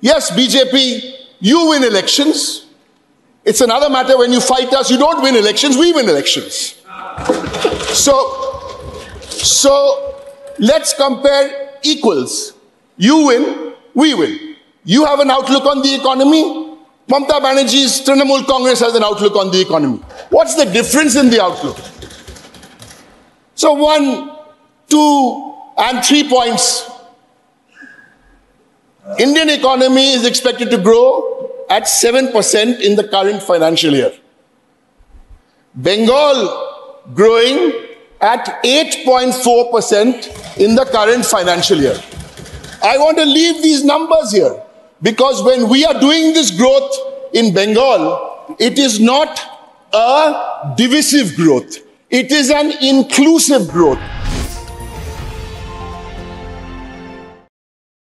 Yes, BJP, you win elections. It's another matter when you fight us, you don't win elections, we win elections. So, so let's compare equals. You win, we win. You have an outlook on the economy. Mamata Banerjee's Trinamool Congress has an outlook on the economy. What's the difference in the outlook? So one, two, and three points. Indian economy is expected to grow at 7% in the current financial year. Bengal growing at 8.4% in the current financial year. I want to leave these numbers here because when we are doing this growth in Bengal, it is not a divisive growth. It is an inclusive growth.